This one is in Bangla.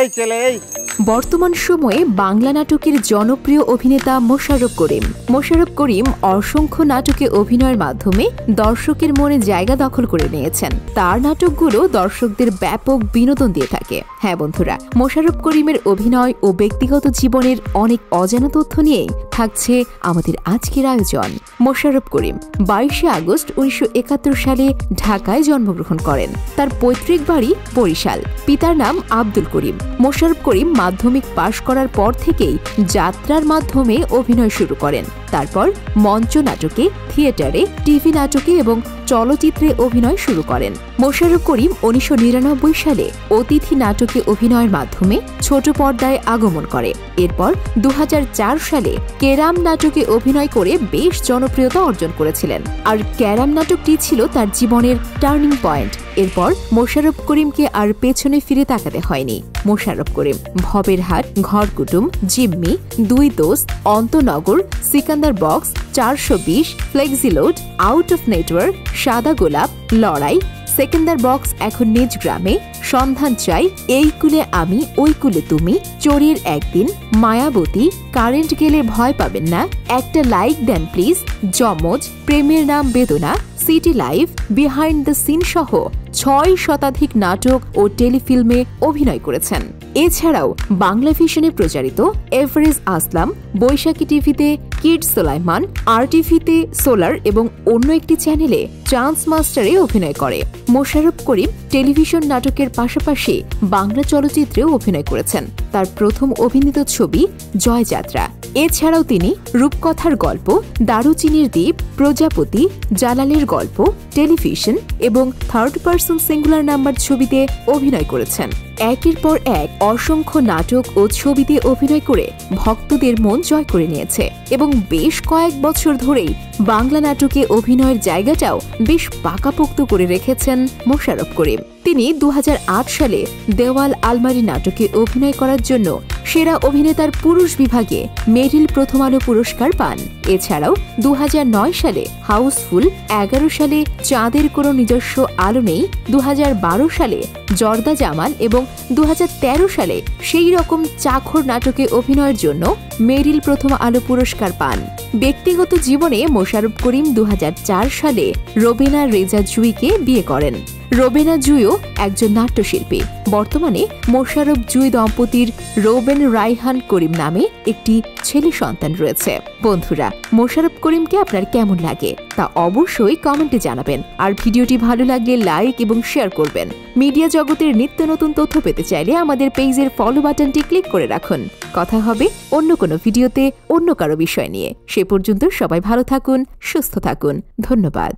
এই ছেলে, এই। বর্তমান সময়ে বাংলা নাটকের জনপ্রিয় অভিনেতা মোশারফ করিম। মোশারফ করিম অসংখ্য নাটকে অভিনয়ের মাধ্যমে দর্শকের মনে জায়গা দখল করে নিয়েছেন। তার নাটকগুলো দর্শকদের ব্যাপক বিনোদন দিয়ে থাকে। হ্যাঁ বন্ধুরা, মোশাররফ করিমের অভিনয় ও ব্যক্তিগত জীবনের অনেক অজানা তথ্য নিয়েই থাকছে আমাদের আজকের আয়োজন। মোশাররফ করিম বাইশে আগস্ট উনিশশো সালে ঢাকায় জন্মগ্রহণ করেন। তার পৈতৃক বাড়ি বরিশাল। পিতার নাম আব্দুল করিম। মোশাররফ করিম মাধ্যমিক পাশ করার পর থেকেই যাত্রার মাধ্যমে অভিনয় শুরু করেন। তারপর মঞ্চ নাটকে, থিয়েটারে, টিভি নাটকে এবং চলচ্চিত্রে অভিনয় শুরু করেন। মোশাররফ করিম উনিশশো নিরানব্বই সালে অতিথি নাটকে অভিনয়ের মাধ্যমে ছোট পর্দায় আগমন করে। এরপর দু হাজার চার সালে কেরাম নাটকে অভিনয় করে বেশ জনপ্রিয়তা অর্জন করেছিলেন। আর ক্যারাম নাটকটি ছিল তার জীবনের টার্নিং পয়েন্ট। এরপর মোশারফ করিমকে আর পেছনে ফিরে তাকাতে হয়নি। মোশারফ করিম, ভবের হাট ঘর কুটুম জিম্মি, দুই দোস্ত, অন্তনগর, সিকান্দার বক্স, চারশো বিশ, ফ্লেক্সিলোড, আউট অফ নেটওয়ার্ক, সাদা গোলাপ, লড়াই সেকেন্দার বক্স এখন নিজ গ্রামে। সন্ধান চাই, এই কুলে আমি, ওই কুলে তুমি। চোরের একদিন মায়াবতী কারেন্ট গেলে ভয় পাবেন না। একটা লাইক দেন প্লিজ জমজ প্রেমের নাম বেদনা। City life behind the scene সহ। ছয় শতাধিক নাটক ও টেলিফিল্মে অভিনয় করেছেন। এছাড়াও বাংলা ভিশনে প্রচারিত এভারেজ আসলাম, বৈশাখী টিভিতে কিড সোলাইমান আর টিভিতে সোলার এবং অন্য একটি চ্যানেলে চান্স মাস্টারে অভিনয় করে। মোশারফ করিম টেলিভিশন নাটকের পাশাপাশি বাংলা চলচ্চিত্রেও অভিনয় করেছেন। তার প্রথম অভিনীত ছবি জয়যাত্রা। এছাড়াও তিনি রূপকথার গল্প, দারুচিনির দ্বীপ, প্রজাপতি, জালালের গল্প টেলিভিশন এবং থার্ড পার্সন সিঙ্গুলার নাম্বার ছবিতে অভিনয় করেছেন। একের পর এক অসংখ্য নাটক ও ছবিতে অভিনয় করে ভক্তদের মন জয় করে নিয়েছে এবং বেশ কয়েক বছর ধরেই বাংলা নাটকে অভিনয়ের জায়গাটাও বেশ পাকাপোক্ত করে রেখেছেন মোশারফ করিম। তিনি দু হাজার আট সালে দেওয়াল আলমারি নাটকে অভিনয় করার জন্য সেরা অভিনেতার পুরুষ বিভাগে মেরিল প্রথম আলো পুরস্কার পান। এছাড়াও দু হাজার নয় সালে হাউসফুল, এগারো সালে চাঁদের কোনো নিজস্ব আলো নেই দু হাজার বারো সালে জর্দা জামাল এবং দু হাজার তেরো সালে সেই রকম চাখর নাটকে অভিনয়ের জন্য মেরিল প্রথম আলো পুরস্কার পান। ব্যক্তিগত জীবনে মোশাররফ করিম দু হাজার চার সালে রবিনা রেজা জুইকে বিয়ে করেন। রোবেনা জুইও একজন নাট্যশিল্পী। বর্তমানে মোশারফ জুই দম্পতির রোবেন রাইহান করিম নামে একটি ছেলে সন্তান রয়েছে। বন্ধুরা মোশারফ করিমকে আপনার কেমন লাগে? তা অবশ্যই কমেন্টে জানাবেন। আর ভিডিওটি ভালো লাগলে লাইক এবং শেয়ার করবেন। মিডিয়া জগতের নিত্য নতুন তথ্য পেতে চাইলে আমাদের পেজের ফলো বাটনটি ক্লিক করে রাখুন। কথা হবে অন্য কোনো ভিডিওতে অন্য কারও বিষয় নিয়ে। সে পর্যন্ত সবাই ভালো থাকুন, সুস্থ থাকুন। ধন্যবাদ।